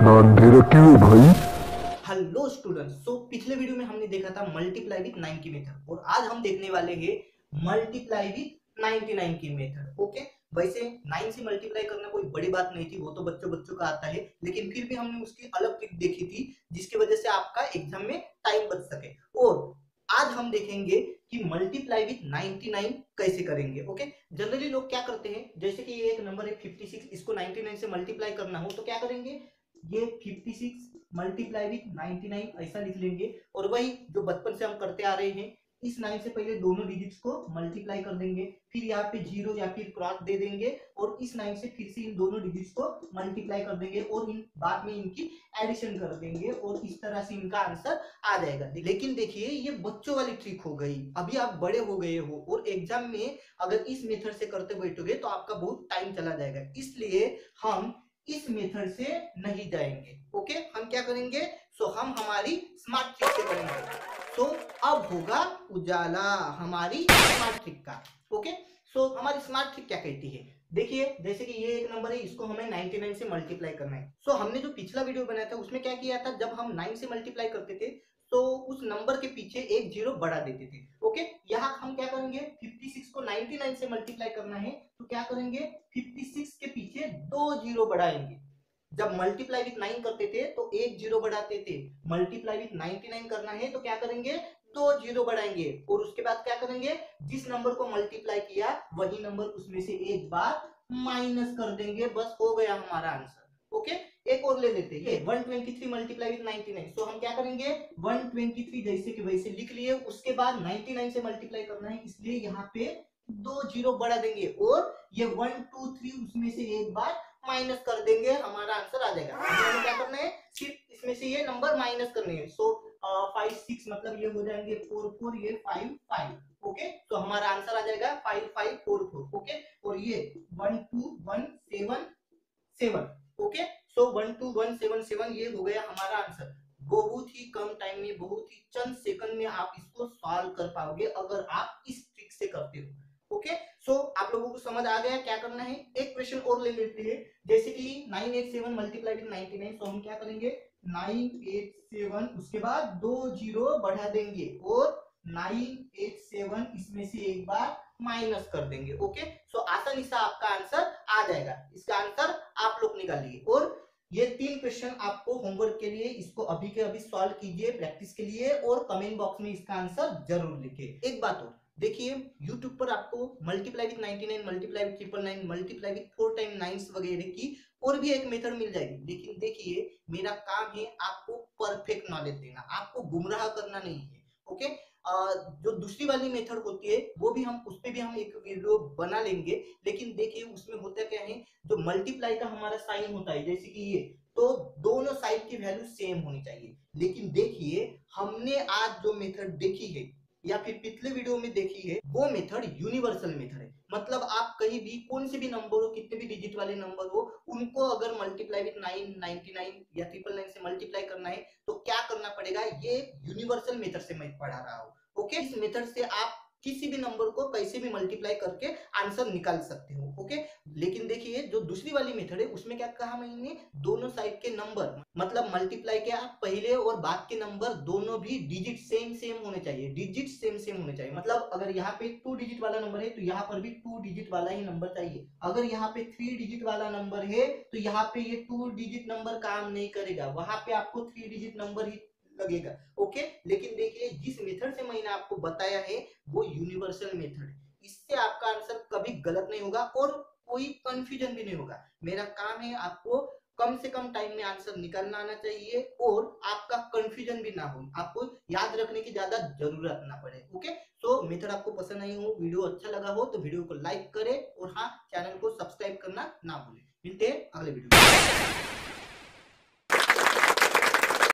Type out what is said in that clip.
इतना अंधेरा क्यों भाई? हेलो स्टूडेंट्स सो पिछले वीडियो में हमने देखा था मल्टीप्लाई विथ 9 की मेथड और आज हम देखने वाले हैं मल्टीप्लाई विथ 99 की मेथड ओके वैसे 9 से मल्टीप्लाई करना कोई बड़ी बात नहीं थी, वो तो बच्चों बच्चों का आता है। लेकिन फिर भी हमने उसकी अलग ट्रिक देखी थी, जिसकी वजह से आपका एग्ज़ाम में टाइम बच सके। और आज हम देखेंगे कि मल्टीप्लाई विथ 99 कैसे करेंगे ओके जनरली लोग क्या करते हैं, जैसे कि ये एक नंबर है 56 इसको 99 से मल्टीप्लाई करना हो तो क्या करेंगे? ये 56 मल्टीप्लाई विथ 99 ऐसा लिख लेंगे। और वही जो बचपन से हम करते आ रहे हैं, इस नाइन से पहले दोनों डिजिट्स को मल्टीप्लाई कर देंगे। फिर यहाँ पे ज़ीरो या फिर क्रॉस दे देंगे और इस नाइन से फिर से इन दोनों डिजिट्स को मल्टीप्लाई कर देंगे और इन बाद में इनकी एडिशन कर देंगे और इस तरह से इनका आंसर आ जाएगा। लेकिन देखिए, ये बच्चों वाली ट्रिक हो गई। अभी आप बड़े हो गए हो और एग्ज़ाम में अगर इस मेथड से करते बैठोगे तो आपका बहुत टाइम चला जाएगा। इसलिए हम इस मेथड से नहीं जाएँगे। ओके? हम क्या करेंगे? सो हम हमारी स्मार्ट ट्रिक से करेंगे। सो अब होगा उजाला हमारी स्मार्ट ट्रिक का। ओके? सो हमारी स्मार्ट ट्रिक क्या कहती है? देखिए जैसे कि ये एक नंबर है इसको हमें 99 से मल्टीप्लाई करना है। सो so, हमने जो पिछला वीडियो बनाया था उसमें क्या किया था? जब हम 9 से मल्टीप्लाई करते थे तो उस नंबर के पीछे एक ज़ीरो बढ़ा देते थे। ओके यहाँ हम क्या करेंगे? 56 को 99 से मल्टीप्लाई करना है तो क्या करेंगे? 56 के पीछे दो ज़ीरो बढ़ाएँगे। जब मल्टीप्लाई विथ नाइन करते थे तो एक ज़ीरो बढ़ाते थे। मल्टीप्लाई विथ 99 करना है तो क्या करेंगे? दो ज़ीरो बढ़ाएँगे। और उसके बाद क्या करेंगे? जिस नंबर को मल्टीप्लाई किया, वही नंबर उसमें से एक बार माइनस कर देंगे। बस हो गया हमारा आंसर ओके एक और ले लेते हैं। 123 मल्टीप्लाई विथ 99 सो हम क्या करेंगे? 123 जैसे कि वैसे लिख लिए उसके बाद 99 से मल्टीप्लाई करना है इसलिए यहाँ पे दो ज़ीरो बढ़ा देंगे और ये वन टू थ्री उसमें से एक बार माइनस कर देंगे हमारा आंसर आ जाएगा। हमें क्या करना है? सिर्फ़ इसमें से ये नंबर माइनस करने हैं। सो फाइव सिक्स मतलब ये हो जाएँगे फोर फोर ये फाइव फाइव ओके? तो हमारा आंसर आ जाएगा five five four four okay? और ये one two one seven seven okay so one two one seven seven ये हो गया हमारा आंसर बहुत ही कम टाइम में, बहुत ही चंद सेकंड में आप इसको सॉल्व कर पाओगे अगर आप इस ट्रिक से करते हो. ओके सो आप लोगों को समझ आ गया क्या करना है? एक क्वेश्चन और ले लेते हैं. जैसे कि 987 मल्टीप्लाई विद 99 सो हम क्या करेंगे? 987 उसके बाद दो ज़ीरो बढ़ा देंगे और 987 इसमें से एक बार माइनस कर देंगे. ओके सो आसानी से आपका आंसर आ जाएगा. इसका लोग। निकालिए और ये तीन क्वेश्चन आपको होमवर्क के लिए, इसको अभी के अभी सॉल्व कीजिए प्रैक्टिस के लिए, और कमेंट बॉक्स में इसका आंसर ज़रूर लिखिए। एक बात और, देखिए, YouTube पर आपको multiply with 99 multiply with triple nine multiply with four time nines वगैरह की और भी एक मेथड मिल जाएगी। लेकिन देखिए, मेरा काम है आपको परफेक्ट नॉलेज देना, आपको गुमराह करना नहीं है। ओके आ, जो दूसरी वाली मेथड होती है वो भी हम उस पर भी हम एक वीडियो बना लेंगे। लेकिन देखिए उसमें होता क्या है जो मल्टीप्लाई का हमारा साइन होता है जैसे कि ये तो दोनों साइड की वैल्यू सेम होनी चाहिए। लेकिन देखिए हमने आज जो मेथड देखी है या फिर पिछले वीडियो में देखी है वो मेथड यूनिवर्सल मेथड है। मतलब आप कहीं भी, कौन से भी नंबर हो, कितने भी डिजिट वाले नंबर हो, उनको अगर multiply with nine ninety nine या ट्रिपल नाइन से मल्टीप्लाई करना है तो क्या करना पड़ेगा? ये यूनिवर्सल मेथड से मैं पढ़ा रहा हूँ। ओके इस मेथड से आप किसी भी नंबर को कैसे भी मल्टीप्लाई करके आंसर निकाल सकते हो ओके लेकिन देखिए, जो दूसरी वाली मेथड है, उसमें क्या कहा मैंने? दोनों साइड के नंबर मतलब मल्टीप्लाई के आप पहले और बाद के नंबर दोनों भी डिजिट सेम सेम होने चाहिए डिजिट सेम सेम होने चाहिए। मतलब अगर यहाँ पे टू डिजिट वाला नंबर है तो यहाँ पर भी टू डिजिट वाला ही नंबर चाहिए। अगर यहाँ पे थ्री डिजिट वाला नंबर है तो यहाँ पे ये टू डिजिट नंबर काम नहीं करेगा। वहाँ पे आपको थ्री डिजिट नंबर ही लगेगा। ओके लेकिन देखिए, जिस मेथड से मैंने आपको बताया है, वो यूनिवर्सल मेथड है। इससे आपका आंसर कभी गलत नहीं होगा और कोई कंफ्यूजन भी नहीं होगा। मेरा काम है आपको कम से कम टाइम में आंसर निकालना आना चाहिए और आपका कंफ्यूजन भी ना हो। आपको याद रखने की ज़्यादा ज़रूरत ना पड़े। ओके सो मेथड आपको पसंद आई हो वीडियो अच्छा लगा हो तो वीडियो को लाइक करें और हाँ चैनल को सब्सक्राइब करना ना भूलें। मिलते हैं अगले वीडियो